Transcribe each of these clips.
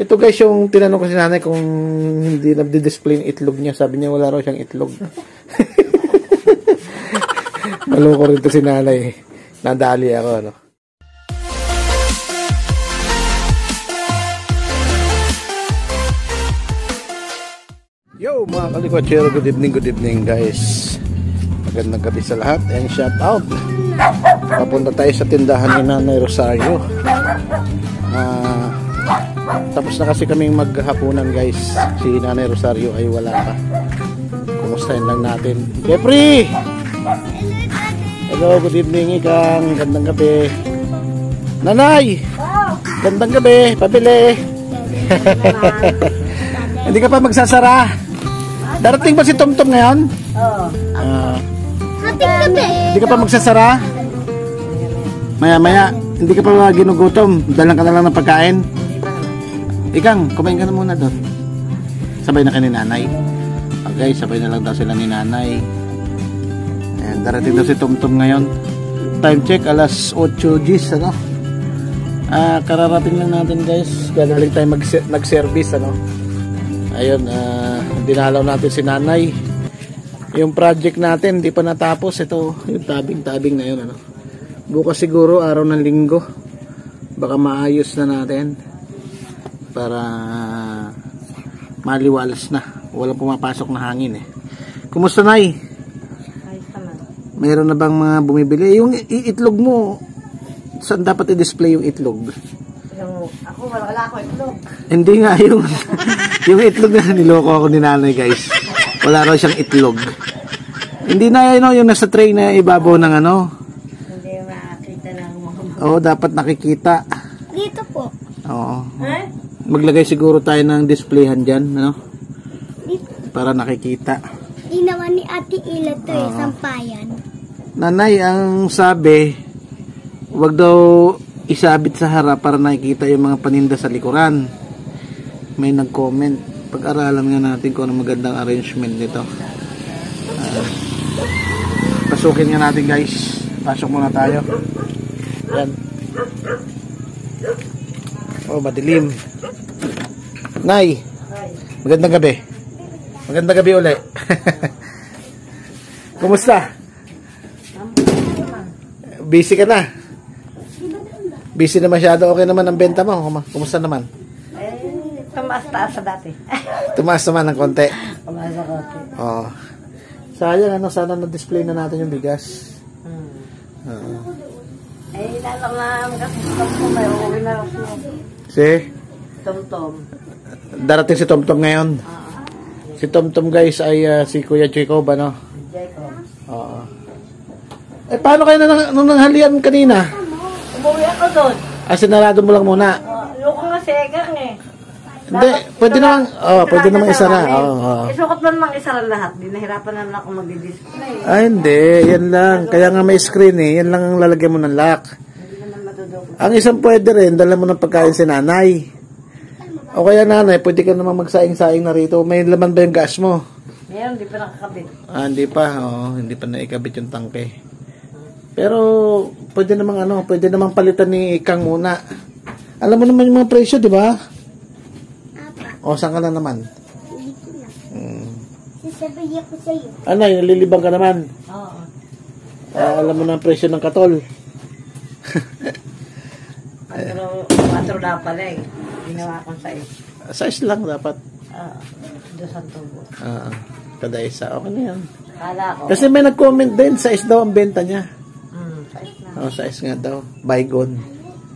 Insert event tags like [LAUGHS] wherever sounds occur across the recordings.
Ito guys, yung tinanong ko si nanay kung hindi nagdi-display yung itlog niya. Sabi niya wala raw siyang itlog. [LAUGHS] Maloko rin to si nanay. Nadali ako, ano. Yo, mga kalikotsero, good evening, good evening guys. Magandang gabi sa lahat and shout out. Papunta tayo sa tindahan ni Nanay Rosario. Ah, tapos na kasi kaming maghapunan guys. Si Nanay Rosario ay wala pa. Kumustahin lang natin. Jeffrey! Hello, good evening ikang. Gandang gabi. Nanay! Gandang gabi. Pabili. [LAUGHS] Hindi ka pa magsasara. Darating ba si Tomtom ngayon? Oo. Ah, Hating gabi. hindi ka pa magsasara? Maya maya, hindi ka pa ginugutom. Dalang ka na lang ng pagkain. Ikang, kumain ka na muna doon. Sabay na ka ni nanay. Okay, sabay na lang daw sila ni nanay. Ayan, darating daw si Tomtom ngayon. Time check, alas 8 Gs, ano? Ah, kararating lang natin guys. Gagaling tayo mag nag-service, ano? Ayun, ah, dinalaw natin si nanay. Yung project natin, hindi pa natapos. Ito, yung tabing-tabing na yun, ano? Bukas siguro, araw ng linggo. Baka maayos na natin. Para maliwalas na. Walang pumapasok na hangin eh. Kumusta Nay? Ayos naman. Mayroon na bang mga bumibili? Yung i- itlog mo, saan dapat i-display yung itlog? Yung, ako, wala, wala ako itlog. Hindi nga yung [LAUGHS] yung itlog na niloko ako ni nanay guys. Wala raw siyang itlog. Hindi na yun, no, yung nasa tray na ibabaw ng ano. Hindi makakita ng mga... Oo, dapat nakikita. Dito po. Oo. Ha? Maglagay siguro tayo ng displayhan dyan, ano? Para nakikita. Ginawa ni Ate Ila to eh, Oo. sampayan. Nanay, ang sabi, wag daw isabit sa harap para nakikita yung mga paninda sa likuran. May nag-comment. Pag-aralan nga natin kung ano magandang arrangement nito. Ah, pasukin nga natin guys. Pasok muna tayo. Yan. Oh, madilim. Nay, magandang gabi. Magandang gabi uli. [LAUGHS] Kumusta? Busy ka na? Busy na masyado. Okay naman ang benta mo. Kumusta naman? Eh, tumaas-taas sa dati. [LAUGHS] Tumaas naman ng konti. Tumaas ako. Oo. Sayang ano, sana na-display na natin yung bigas. Hmm. Oo. Eh, lalang na kasi tom-tom ay uuwi na ako. Si, Tom-tom. darating si Tomtom ngayon. Ah, Si Tomtom guys ay ah, si Kuya Jacob, ano? Jacob. Oo. Eh, paano kayo na, nung nanghalian kanina? Umuwi ako doon. Ah, sinarado mo lang muna. Oh, loko nga si Egang eh. Hindi, pwede naman, oh, pwede naman isara. Oo, oo. Isukat mo namang isara lahat. Di nahirapan naman ako mag-display. Ah, hindi. Yan lang. Kaya nga may screen eh. Yan lang ang lalagyan mo ng lock. Hindi naman. Ang isang pwede rin, dala mo ng pagkain si nanay. O kaya nanay, pwede ka namang magsaing-saing na rito. May laman ba yung gas mo? Ngayon, di pa nakakabit. Ah, hindi pa. Oo, hindi pa naikabit yung tangke. Pero, pwede namang ano, pwede namang palitan ni Ikang muna. Alam mo naman yung mga presyo, di ba? Apa, O, saan ka na naman? Hmm. Sasabihin ko sa'yo. Anay, nalilibang ka naman. Oo. Ah, alam mo na ang presyo ng katol. [LAUGHS] Matro, matro na pala eh. Ginawa ko sa iyo. Size lang dapat. Ah, dos ang tubo. Ah, kada isa. Okay na yan. Kala ko. Kasi may nag-comment din, size daw ang benta niya. Hmm, size na. Oh, size nga daw. Bygone.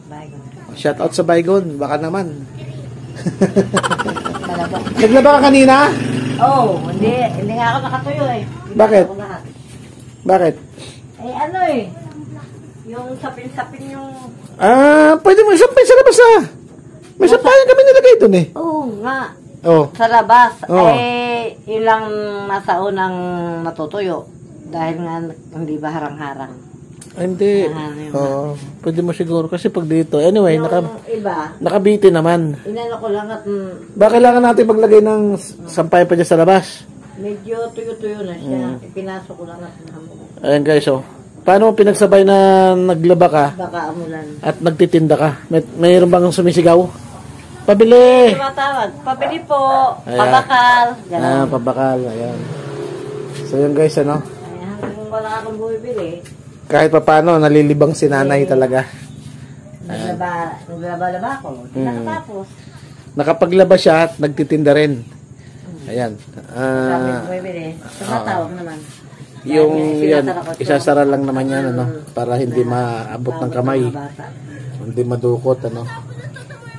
Bago. Shout out sa Bygone. Baka naman. [LAUGHS] Talaga. Naglaba ka kanina? Oh, hindi. Hindi nga ako nakatuyo eh. Hindi Bakit? ako lahat. Bakit? Eh ano eh. Yung sapin-sapin yung... Ah, pwede mo isampay sa labas ah. May sampayan kami nilagay doon eh. Oo nga. Oh. Sa labas. Oo. Eh, ilang nasa unang matutuyo. Dahil nga hindi ba harang-harang. Ay, hindi. Ah, yun Oo. Pwede mo siguro. Kasi pag dito, anyway, yung naka, iba, nakabiti naman. inano ko lang at mm, Ba kailangan natin maglagay ng sampay pa dyan sa labas? medyo tuyo-tuyo na siya. Ipinasok ko lang at nahamog. Ayan guys, oh. Paano pinagsabay na naglaba ka Baka amulan. at nagtitinda ka? May, mayroon bang sumisigaw? Pabili! Tumatawag. Pabili po. Ayan. Pabakal. Ah, Ganun. pabakal. Ayan. So yun guys, ano? Ayan, kung wala akong bumibili, Kahit papano, nalilibang si nanay talaga. naglaba, naglaba-laba ako. Hmm. Nakatapos. Nakapaglaba siya at nagtitinda rin. Ayan. Sabi Ah, ko bumibili. Tumatawag naman. Yung yan, isasara lang naman yan, ano? Para hindi maabot ng kamay. Hindi madukot, ano?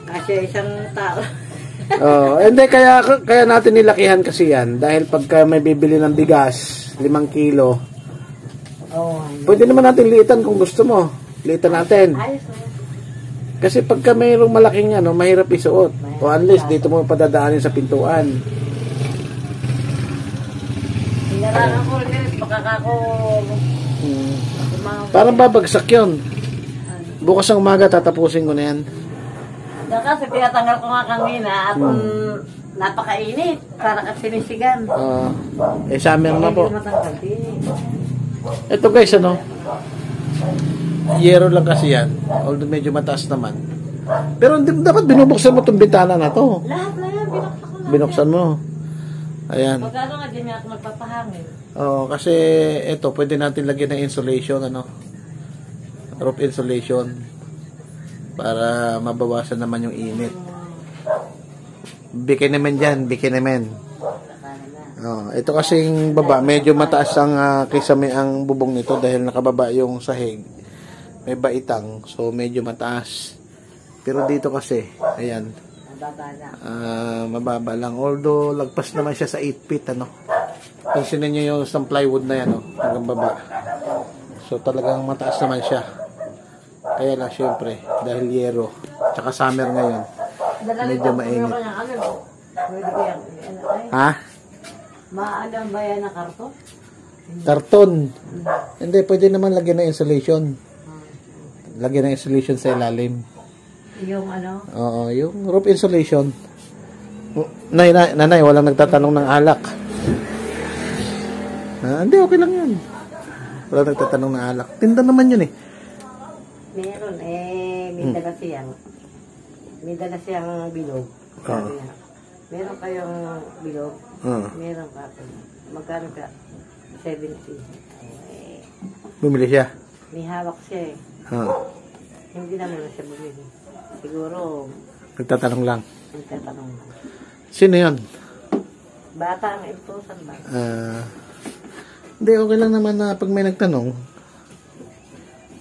Kasi isang tao. [LAUGHS] Oh, hindi kaya kaya natin nilakihan kasi yan dahil pagka may bibili ng bigas, limang kilo, Oo. pwede naman natin liitan kung gusto mo. Liitan natin. Kasi pagka mayroong malaking ano, mahirap isuot. O unless dito mo padadaanin sa pintuan. Hinarangan ko rin. Baka ako... Hmm. Parang babagsak yun. Bukas ang umaga tatapusin ko na yan. Kasi pinatanggal ko nga kanina at Hmm. mm, napakainit. Para kasi sinisigan. Ah, eh summer na po. Ito guys, ano? Yero lang kasi yan. Although medyo mataas naman. Pero hindi, dapat binubuksan mo itong bintana na to. Lahat na yan. Binuksan ko na. Binuksan mo. Ayan. Magkano nga din ako magpapahangin. Oo, kasi ito, pwede natin lagyan ng insulation, ano? Roof insulation. Para mabawasan naman yung init. Bikin naman dyan, bikin naman. Oh, ito kasing baba, medyo mataas ang uh, kaysa may ang bubong nito dahil nakababa yung sahig. May baitang, so medyo mataas. Pero dito kasi, ayan, Nababa na. ah, mababa lang. Although, lagpas naman siya sa 8 feet, ano. Pansinin niyo yung isang plywood na yan, no, hanggang baba. So, talagang mataas naman siya. Kaya lang, syempre, dahil yero, tsaka summer ngayon. Medyo mainit. ano. Ha? Maalam ba yan ng karton? Karton. Hindi, pwede naman lagyan ng insulation. Lagyan ng insulation sa ilalim. Yung ano? Oo, yung roof insulation. Nay, nay, nanay, walang nagtatanong ng alak. Ah, hindi, okay lang yun. Walang nagtatanong ng alak. Tinda naman yun eh. Meron eh, may dala siyang, may dala siyang bilog. Sabi niya, meron kayong bilog? Oo. Meron ka. Magkano ka? 70. Eh, Bumili siya. may hawak siya eh. Oo. Hindi naman na siya bumili. Siguro, Nagtatanong lang. nagtatanong lang. Sino yun? Bata ang intusan ba? Ah, hindi, okay lang naman na pag may nagtanong,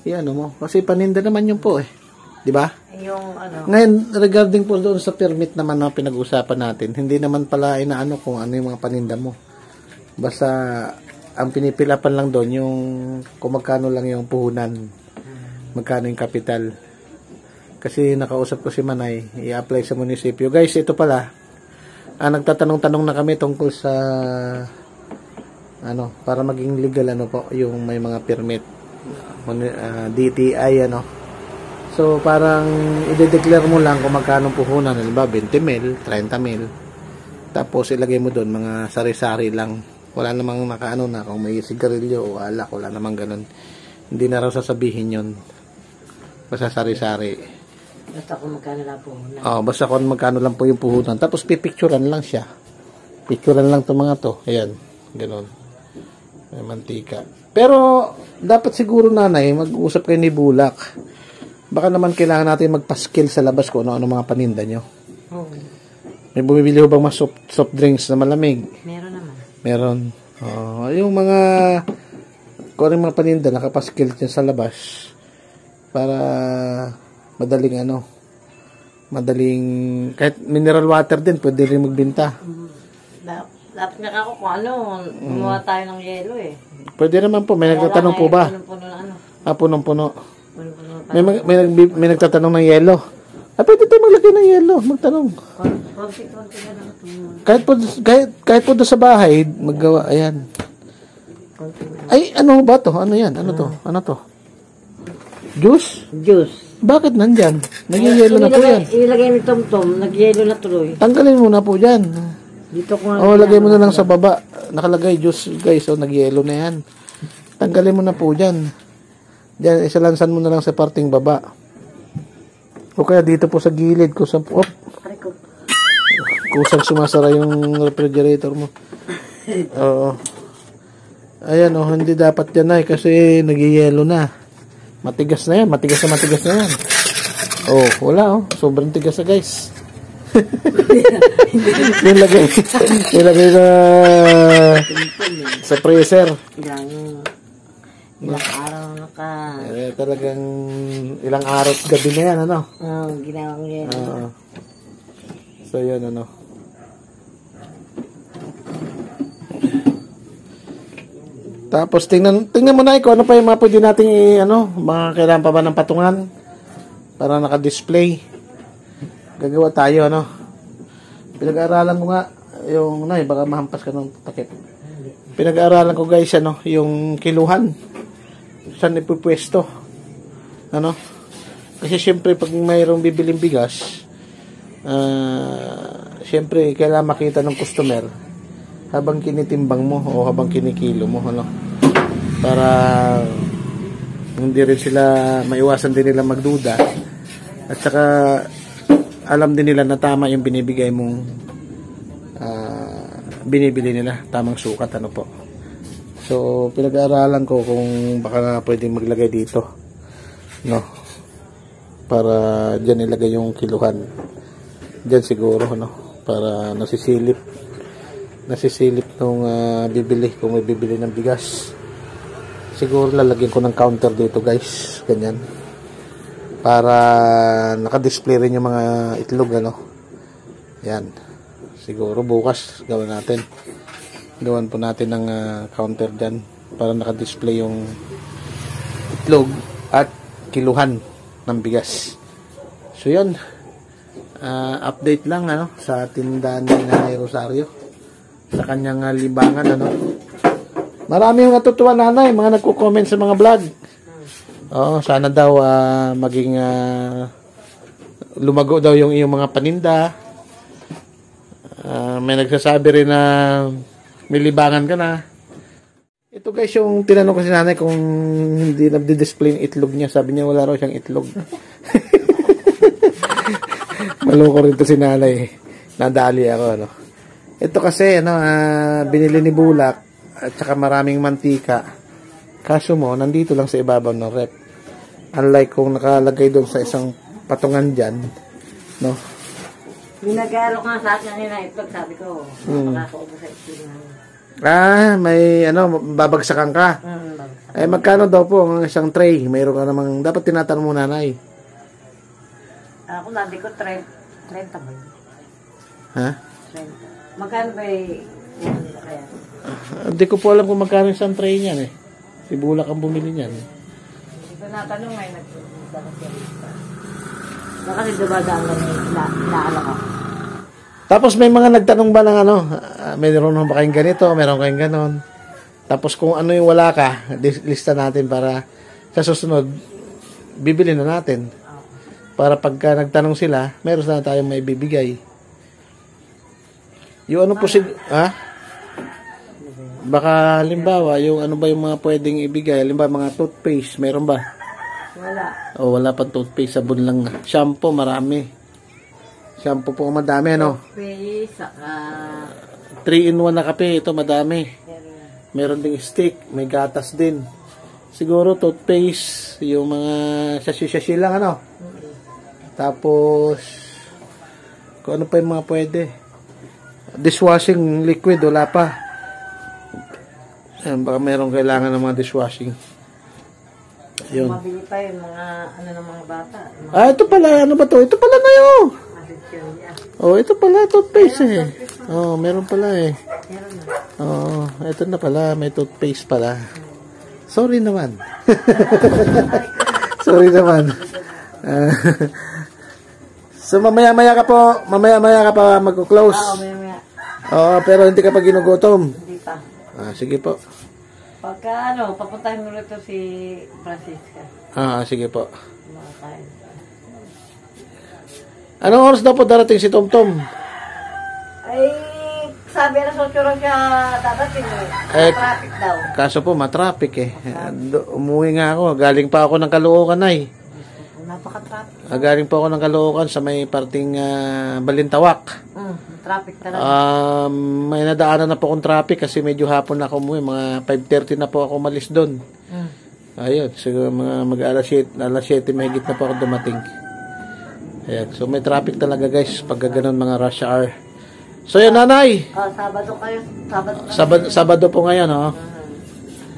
i-ano mo. Kasi paninda naman yun po eh. Di ba? Yung ano, Ngayon, regarding po doon sa permit naman na pinag-usapan natin, hindi naman pala inaano kung ano yung mga paninda mo. Basta, ang pinipilapan lang doon yung kung magkano lang yung puhunan. Magkano yung kapital. Kasi nakausap ko si Manay, i-apply sa munisipyo. Guys, ito pala, ah, nagtatanong-tanong na kami tungkol sa ano, para maging legal ano po, yung may mga permit. Ah, DTI ano. So, parang i-declare mo lang kung magkano puhunan. Halimbawa, 20 mil, 30 mil. Tapos, ilagay mo doon mga sari-sari lang. Wala namang nakaano na kung may sigarilyo o alak. Wala namang ganun. Hindi na raw sasabihin yon Basta sari-sari. basta kung magkano po. Na, Oh, basta kung magkano lang po yung puhunan. Tapos, pipicturan lang siya. Picturean lang itong mga to. Ayan. Ganun. May mantika. Pero, dapat siguro nanay, mag-usap kayo ni Bulak. Baka naman kailangan natin magpaskill sa labas kung ano-ano mga paninda nyo. Oo. May bumibili ho bang mga soft, soft drinks na malamig? meron naman. Meron. Oh, yung mga kung ano mga paninda nakapaskill dyan sa labas para madaling ano madaling kahit mineral water din pwede rin magbenta. Dap- Dapat nga ako kung ano, gumawa tayo ng yelo eh. Pwede naman po. May nagtatanong po ba? Punong-puno na ano. Ah, punong-puno. Punong-puno. May, mag- may, nag- may nagtatanong ng yelo. Ah, pwede tayo maglagay ng yelo. Magtanong. Konti-konti na lang ito. Kahit po, kahit, kahit po doon sa bahay, maggawa. Ayan. Konti na. Ay, ano ba to? Ano yan? Ano to? Ano to? Juice? Juice. Bakit nandyan? Nagyayelo na po yan. Ilagay, mo tom-tom, nagyelo na tuloy. Tanggalin mo na po dyan. Dito ko nga. O, lagay mo na lang sa baba. Nakalagay juice, guys. O, nagyelo na yan. Tanggalin mo na po dyan. Dyan, isalansan mo na lang sa parting baba. O kaya dito po sa gilid oh, ko. kung saan sumasara yung refrigerator mo. Oo. Ayan oh, hindi dapat yan ay kasi nagyayelo na. Matigas na yan, matigas na matigas na yan. Oh, wala oh, sobrang tigas na guys. Nilagay, nilagay na sa freezer. Ilang, ilang araw na ka. Eh, talagang ilang araw at gabi na yan, ano? Oh, ginawang yan. Oo. So, yun, ano. Tapos, tingnan, tingnan mo na kung ano pa yung mga pwede nating, i- ano, mga kailangan pa ba ng patungan para naka-display. Gagawa tayo, ano. Pinag-aaralan ko nga, yung, ano, baka mahampas ka ng takip. Pinag-aaralan ko, guys, ano, yung kiluhan. Saan ipupwesto. Ano? Kasi syempre pag mayroong bibiling bigas, ah, syempre kailangan makita ng customer habang kinitimbang mo o habang kinikilo mo ano para hindi rin sila maiwasan din nila magduda at saka alam din nila na tama yung binibigay mong ah, binibili nila. Tamang sukat ano po. So pinag-aaralan ko kung baka pwedeng maglagay dito no? Para dyan ilagay yung kiluhan. Dyan siguro no? Para nasisilip. Nasisilip nung ah, bibili kung may bibili ng bigas. Siguro lalagyan ko ng counter dito guys. Ganyan para naka-display rin yung mga itlog ano yan siguro bukas gawin natin gawan po natin ng ah, counter dyan para naka-display yung itlog at kiluhan ng bigas. So yun, ah, update lang ano sa tindahan ni Nanay Rosario sa kanyang ah, libangan ano. Marami yung natutuwa nanay, mga nagko-comment sa mga vlog. Oo, sana daw ah, maging ah, lumago daw yung iyong mga paninda. Ah, may nagsasabi rin na may ka na. Ito guys, yung tinanong ko si nanay kung hindi nagdi-display yung itlog niya. Sabi niya wala raw siyang itlog. [LAUGHS] Maloko rin to si nanay. Nadali ako, ano. Ito kasi, ano, ah, binili ni Bulak at saka maraming mantika. Kaso mo, nandito lang sa ibabaw ng rep. Unlike kung nakalagay doon sa isang patungan dyan, no? Ginagalo ka sa akin nila itlog, sabi ko. Hmm. Makakaubo sa itlog na. Ah, may, ano, babagsakan ka. Bagsak. Eh, magkano daw po ang isang tray? Mayroon ka namang, dapat tinatanong mo nanay. Ako nabi ko 30, 30 ba? yun? Ha? 30. Magkano ba yung? Hindi ko po alam kung magkano isang tray niyan eh. Si Bulak ang bumili niyan. Hindi ko natanong ngayon nagpunta na siya rito. Baka kasi dumadaan yung na, naala ko. Tapos may mga nagtanong ba ng ano, ah, mayroon ba kayong ganito, mayroon kayong ganon. Tapos kung ano yung wala ka, lista natin para sa susunod, bibili na natin. Para pagka nagtanong sila, meron na tayong may bibigay. Yung ano po sig... Ha? Baka halimbawa, yung ano ba yung mga pwedeng ibigay? Halimbawa, mga toothpaste, meron ba? Wala. O wala pang toothpaste, sabon lang. Shampoo, marami. Shampoo po madami, ano? Pay, saka... 3 in 1 na kape, ito madami. meron. Meron ding stick, may gatas din. Siguro toothpaste, yung mga sashi-sashi lang, ano? Tapos, kung ano pa yung mga pwede. Dishwashing liquid, wala pa. Ayan, baka meron kailangan ng mga dishwashing. Yun. Mabili pa yung mga, ano ng mga bata. Mga Ah, ito pala, ano ba to? Ito pala na yun. Oh, ito pala, toothpaste eh. Oh, meron pala eh. Meron na. Oo, ito na pala, may toothpaste pala. Sorry naman. [LAUGHS] Sorry naman. Ah, [LAUGHS] so mamaya-maya ka po, mamaya-maya ka pa magko-close. Oo, may may. Oo, pero hindi ka pa ginugutom. Hindi pa. Ah, sige po. Pagka ano, papuntahin mo rito si Francisca. Ah, sige po. Makakain. Anong oras daw po darating si Tom Tom? Ay, sabi na sa raw siya dadating eh. Eh, Traffic daw. Kaso po, matraffic eh. Umuwi nga ako. Galing pa ako ng Caloocan ay. Napaka-traffic. Ah, galing po ako ng Caloocan sa may parting ah, Balintawak. Mm, traffic talaga. Um, may nadaanan na po akong traffic kasi medyo hapon na ako umuwi. Mga 5.30 na po ako umalis doon. Mm. Ayun, siguro mga mag alas 7, alas 7 mahigit na po ako dumating. Ayan, so may traffic talaga guys pag ganun mga rush hour. So yun nanay, Oh, Sabado kayo. Sabado kayo. Sabado, Sabado po ngayon oh.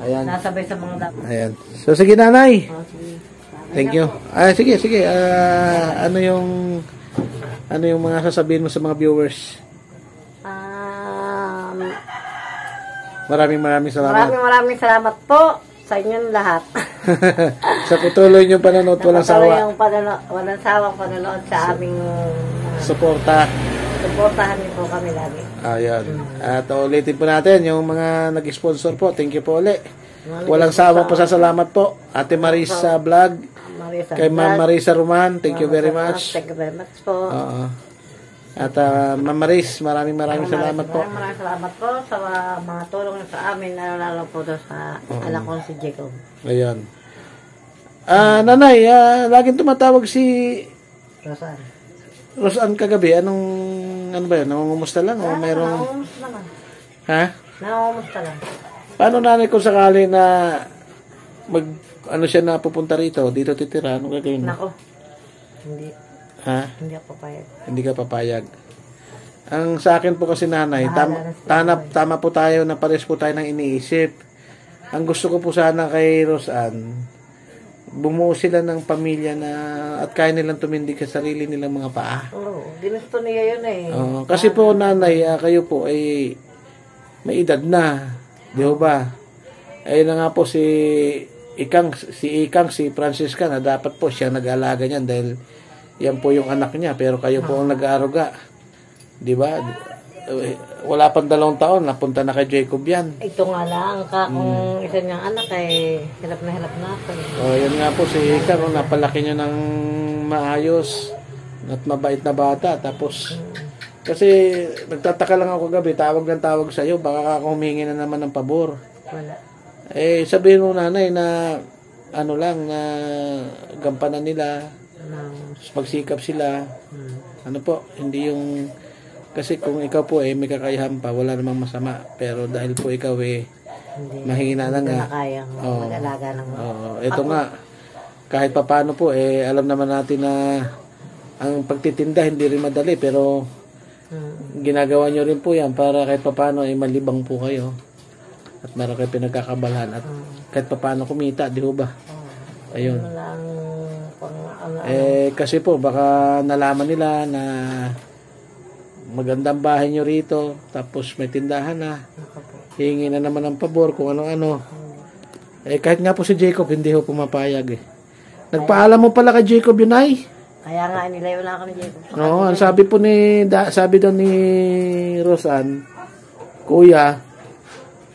Ayan, Nasabay sa mga dapat. ayan. So sige nanay, Oh, sige. Thank you. Ah, sige, sige. Ah, ano yung ano yung mga sasabihin mo sa mga viewers? Um, Maraming maraming salamat. maraming maraming salamat po sa inyong lahat. [LAUGHS] sa patuloy niyong panonood, walang sawa. yung panano- walang sawang panonood sa aming Suporta. suportahan niyo po kami lagi. Ayan. At ulitin po natin yung mga nag-sponsor po. Thank you po ulit. Walang sawang pasasalamat po. Ate Marisa Vlog. Marisa Kay Ma'am. Marisa Roman. Thank you very Salamat. much. Thank you very much po. Oo. At ah, Ma'am Maris, maraming maraming salamat po. Maraming maraming salamat po sa mga tulong sa amin, lalo lalo po doon sa anak ko si Jacob. Ayan. Ah, nanay, ah, laging tumatawag si Rosan. Rosan kagabi. Anong, ano ba yun? Nangungumusta lang? O mayroong, Nakakumusta naman. ha? Nakakumusta lang. Paano nanay kung sakali na mag, ano siya na pupunta rito, dito titira, ano gagawin mo? Nako. Hindi, Ha? hindi ako payag. Hindi ka papayag. Ang sa akin po kasi nanay, tam, na si tama, tama po tayo na pares po tayo ng iniisip. Ang gusto ko po sana kay Rosan, bumuo sila ng pamilya na at kaya nilang tumindig sa sarili nilang mga paa. Oo, ginusto niya yun eh. Oo, kasi po nanay, ah, kayo po ay may edad na. Di ba? Ayun na nga po si Ikang, si Ikang, si Francisca na dapat po siya nag-alaga niyan dahil yan po yung anak niya pero kayo po ang nag-aaruga. Di ba? Eh, Wala pang dalawang taon, napunta na kay Jacob yan. Ito nga lang, ka, Hmm. kung isa niyang anak ay hirap na hirap na ako. eh. O, yun nga po si Ikang, oh, napalaki niya ng maayos at mabait na bata. Tapos, kasi nagtataka lang ako gabi, tawag ng tawag sa'yo, baka ako humingi na naman ng pabor. Wala. Eh, sabihin mo nanay na ano lang, na gampanan nila, magsikap sila. hmm. Ano po, hindi yung... Kasi kung ikaw po eh, may kakayahan pa, wala namang masama. Pero dahil po ikaw eh, Hindi. mahina na Hindi nga. na kayang Oo. mag-alaga ng Oo, ito nga, kahit papano po, eh, alam naman natin na ang pagtitinda hindi rin madali, pero Hmm. ginagawa nyo rin po yan para kahit papano ay malibang po kayo. At meron kayo pinagkakabalan at kahit papano kumita, di ho ba? Ayun. Ano lang, pang, ano, Eh, kasi po, baka nalaman nila na magandang bahay nyo rito, tapos may tindahan na, hihingi na naman ng pabor kung ano-ano. Eh, kahit nga po si Jacob, hindi ho pumapayag eh. Nagpaalam mo pala kay Jacob yun ay. Kaya nga, nilayo lang kami Jacob. Oo, ang sabi po ni, da, sabi daw ni Rosan, Kuya,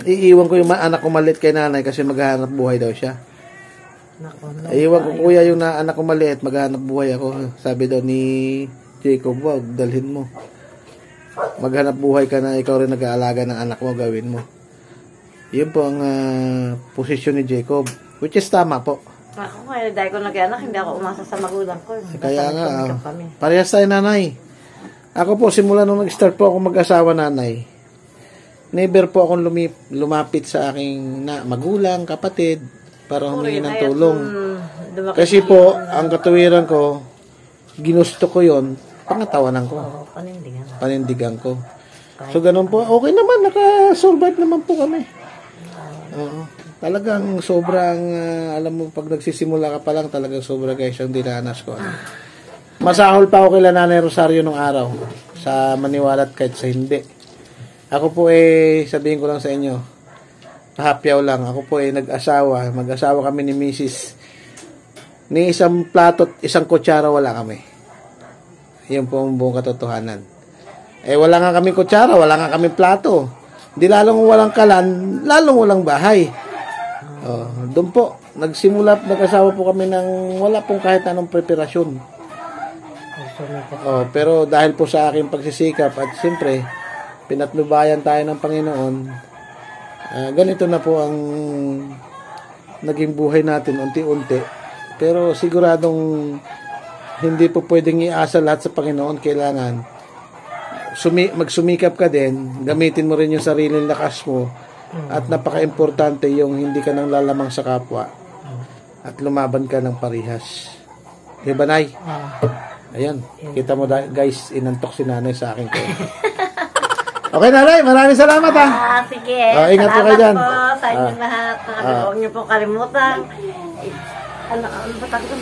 iiwan ko yung ma- anak ko maliit kay nanay kasi maghahanap buhay daw siya. Nako, no. Iiwan ko kuya yung na, anak ko maliit, maghahanap buhay ako. Sabi daw ni Jacob, wag, dalhin mo. Maghanap buhay ka na ikaw rin nag-aalaga ng anak mo, gawin mo. Yun po ang ah, posisyon ni Jacob. Which is tama po. Ako nga, dahil ko nag-anak, hindi ako umasa sa magulang ko. Kaya nga, ah. kami. Parehas tayo nanay. Ako po, simula nung nag-start po ako mag-asawa nanay, never po akong lumi- lumapit sa aking na, magulang, kapatid, para humingi ng tulong. Kasi po, ang katuwiran ko, ginusto ko yon pangatawanan ko, panindigan. panindigan ko. So, ganun po. Okay naman, naka-survive naman po kami. Oo. Talagang sobrang, ah, alam mo, pag nagsisimula ka pa lang, talagang sobra guys yung dinanas ko. Ano. Masahol pa ako kila Nanay Rosario nung araw sa maniwalat kahit sa hindi. Ako po eh, sabihin ko lang sa inyo, pahapyaw lang. Ako po eh, nag-asawa. Mag-asawa kami ni Mrs. Ni isang plato, at isang kutsara wala kami. Yun po ang buong katotohanan. Eh, wala nga kami kutsara, wala nga kami plato. Di lalong walang kalan, lalong walang bahay. Oh, doon po, nagsimula, nag-asawa po kami ng wala pong kahit anong preparasyon. Oh, pero dahil po sa aking pagsisikap at siyempre, pinatnubayan tayo ng Panginoon, ah, ganito na po ang naging buhay natin unti-unti. Pero siguradong hindi po pwedeng iasa lahat sa Panginoon. Kailangan sumi magsumikap ka din, gamitin mo rin yung sariling lakas mo. At napaka-importante yung hindi ka nang lalamang sa kapwa. At lumaban ka ng parihas. Di ba, Nay? Ah, Ayan, kita mo guys, inantok si nanay sa akin. [LAUGHS] okay, nanay, maraming salamat ha. ah, sige. Ah, ingat po Salamat kayo dyan. po sa inyong Ah. lahat. Ah. Huwag niyo po kalimutan. Ano, ano ba ko?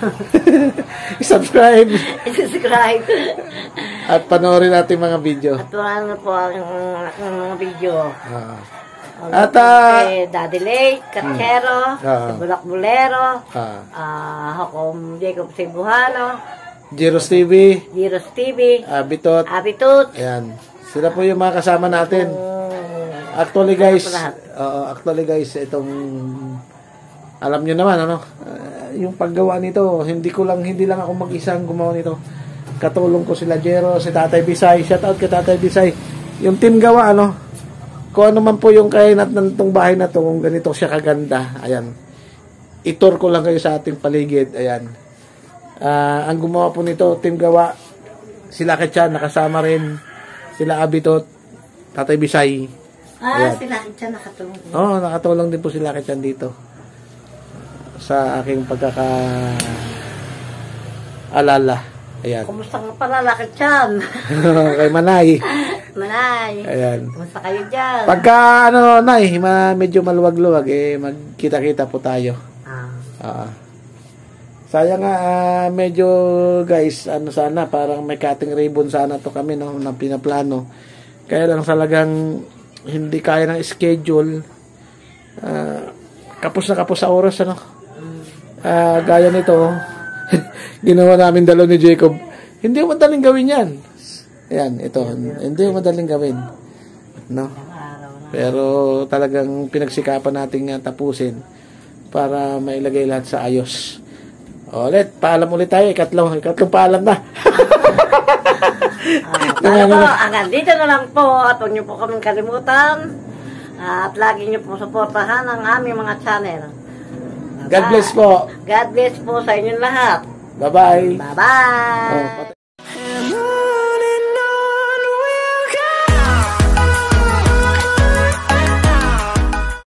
[LAUGHS] subscribe [LAUGHS] I-subscribe. at panoorin natin mga video. At na po ang mga video. Ah, Ang At, ah, si Daddy Lake, Katchero, Ah. si Bulak Bulero, ah, ah, ako Jacob Cebuhano, Jiros TV, Giros TV, ah, Bitot, Abitut, ayan. Sila po yung mga kasama natin. Actually guys, oo, actually guys, itong alam nyo naman ano, ah, yung paggawa nito, hindi ko lang hindi lang ako mag-isang gumawa nito. Katulong ko sila Jero, si Tatay Bisay, shout out kay Tatay Bisay. Yung team gawa ano, kung ano man po yung kainat ng tong bahay na to, kung ganito siya kaganda, ayan. Itur ko lang kayo sa ating paligid, ayan. Ah, ang gumawa po nito, team gawa, sila Ketchan, nakasama rin, sila Abitot, Tatay Bisay, Ah, Ayan. sila siya nakatulong. Oo, oh, nakatulong din po sila kay Chan dito. Sa aking pagkaka alala. Ayan. Kumusta nga pala, siyan? [LAUGHS] kay Manay. [LAUGHS] Manay, Ayan. kumusta kayo dyan? Pagka ano, Nay, ma, medyo maluwag-luwag, eh, magkita-kita po tayo. Ah, Oo. Sayang nga, ah, medyo guys, ano sana, parang may cutting ribbon sana to kami, no, na pinaplano. Kaya lang talagang hindi kaya ng schedule. Ah, kapos na kapos sa oras, ano. Ah, gaya nito, [LAUGHS] ginawa namin dalaw ni Jacob. Hindi madaling gawin yan. Ayan, ito. Hindi madaling gawin. No? Pero talagang pinagsikapan natin nga tapusin para mailagay lahat sa ayos. Ulit, paalam ulit tayo. Ikatlong, ikatlong paalam na. Ah, ano po, hanggang dito na lang po at huwag niyo po kaming kalimutan at lagi niyo po suportahan ang aming mga channel. God bless po. God bless po sa inyong lahat. Bye-bye. Bye-bye! Oh,